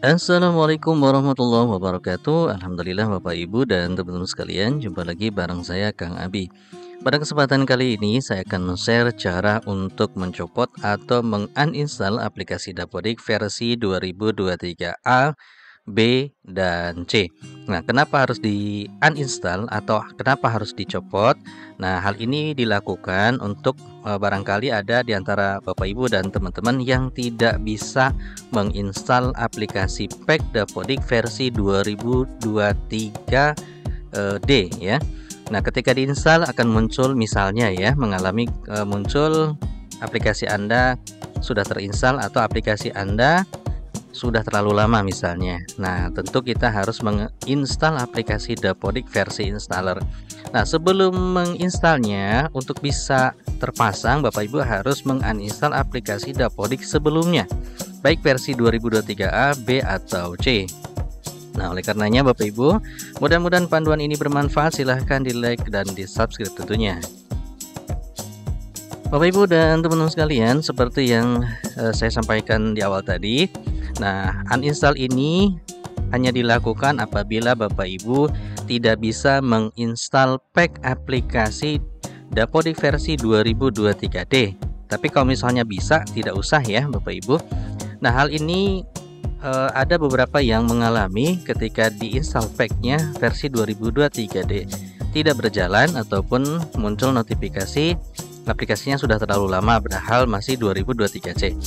Assalamualaikum warahmatullahi wabarakatuh. Alhamdulillah Bapak Ibu dan teman-teman sekalian Jumpa lagi bareng saya Kang Abi. Pada kesempatan kali ini saya akan share cara untuk mencopot atau menguninstall aplikasi Dapodik versi 2023A B, dan C. Nah, kenapa harus di uninstall atau kenapa harus dicopot? Nah, hal ini dilakukan untuk e, barangkali ada di antara Bapak Ibu dan teman-teman yang tidak bisa menginstal aplikasi Pack Dapodik versi 2023 e, D ya. Nah, ketika diinstal akan muncul misalnya ya mengalami e, muncul aplikasi Anda sudah terinstal atau aplikasi Anda sudah terlalu lama misalnya. Nah, tentu kita harus menginstal aplikasi Dapodik versi installer. Nah, sebelum menginstalnya untuk bisa terpasang Bapak Ibu harus menginstal aplikasi Dapodik sebelumnya. Baik versi 2023A, B atau C. Nah, oleh karenanya Bapak Ibu, mudah-mudahan panduan ini bermanfaat. Silahkan di like dan di subscribe tentunya. Bapak Ibu dan teman-teman sekalian, seperti yang uh, saya sampaikan di awal tadi, Nah, uninstall ini hanya dilakukan apabila Bapak Ibu tidak bisa menginstal pack aplikasi Dapodik versi 2023D. Tapi kalau misalnya bisa, tidak usah ya Bapak Ibu. Nah, hal ini uh, ada beberapa yang mengalami ketika diinstal packnya versi 2023D tidak berjalan ataupun muncul notifikasi aplikasinya sudah terlalu lama padahal masih 2023C.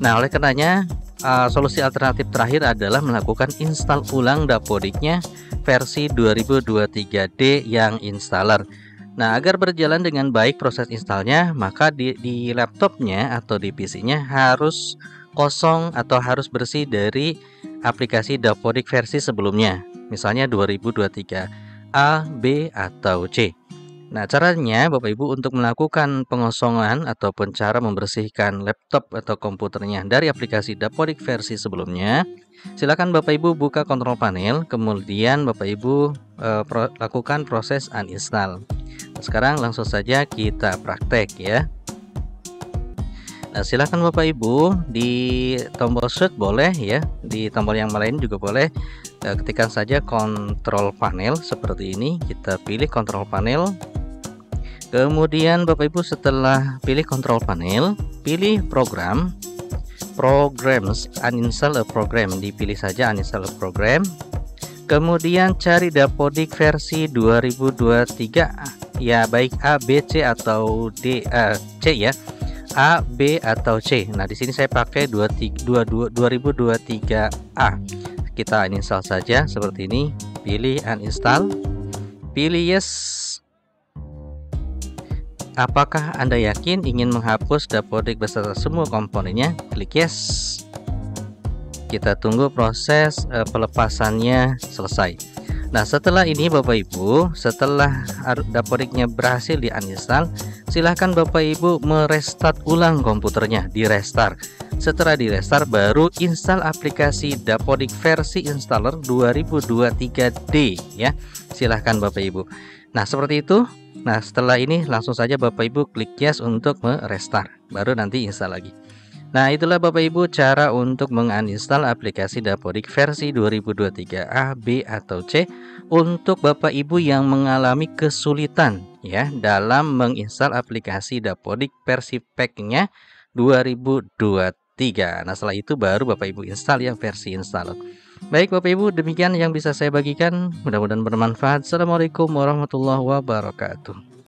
Nah, oleh karenanya uh, solusi alternatif terakhir adalah melakukan install ulang Dapodiknya versi 2023D yang installer. Nah, agar berjalan dengan baik proses installnya, maka di, di laptopnya atau di PC-nya harus kosong atau harus bersih dari aplikasi Dapodik versi sebelumnya, misalnya 2023 A, B, atau C. Nah, caranya Bapak Ibu untuk melakukan pengosongan ataupun cara membersihkan laptop atau komputernya dari aplikasi Dapodik versi sebelumnya, silakan Bapak Ibu buka kontrol panel, kemudian Bapak Ibu e, pro, lakukan proses uninstall. Nah, sekarang langsung saja kita praktek ya. Nah, silakan Bapak Ibu di tombol shoot boleh ya, di tombol yang lain juga boleh. E, ketikkan saja kontrol panel seperti ini. Kita pilih kontrol panel Kemudian Bapak Ibu setelah pilih control panel, pilih program, programs, uninstall a program, dipilih saja uninstall a program. Kemudian cari Dapodik versi 2023 ya baik A, B, C atau D, A, C ya. A, B atau C. Nah, di sini saya pakai 2023A. Kita uninstall saja seperti ini. Pilih uninstall. Pilih yes Apakah Anda yakin ingin menghapus Dapodik beserta semua komponennya? Klik yes. Kita tunggu proses uh, pelepasannya selesai. Nah, setelah ini Bapak Ibu, setelah Dapodiknya berhasil di uninstall, silahkan Bapak Ibu merestart ulang komputernya, di restart. Setelah di restart baru install aplikasi Dapodik versi installer 2023D ya. Silahkan Bapak Ibu. Nah, seperti itu Nah setelah ini langsung saja Bapak Ibu klik yes untuk merestart. Baru nanti install lagi. Nah itulah Bapak Ibu cara untuk menginstal aplikasi Dapodik versi 2023 A, B, atau C Untuk Bapak Ibu yang mengalami kesulitan ya dalam menginstal aplikasi Dapodik versi packnya 2023 Nah setelah itu baru Bapak Ibu install ya versi installer Baik Bapak Ibu, demikian yang bisa saya bagikan. Mudah-mudahan bermanfaat. Assalamualaikum warahmatullahi wabarakatuh.